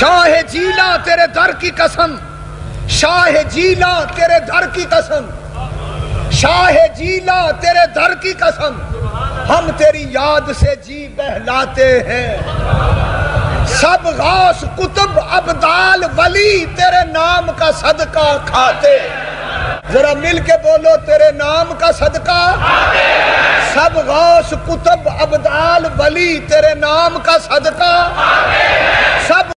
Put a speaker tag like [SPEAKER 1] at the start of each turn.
[SPEAKER 1] शाह जीला तेरे दर की कसम। शाह जीला तेरे दर की कसम। शाह जीला तेरे दर की कसम। हम तेरी याद से जी बहलाते हैं। सब गौस, कुतुब, अबदाल, वली तेरे नाम का सदका खाते। जरा मिल के बोलो, तेरे नाम का सदका सब गौस, कुतुब, अबदाल, वली तेरे नाम का सदका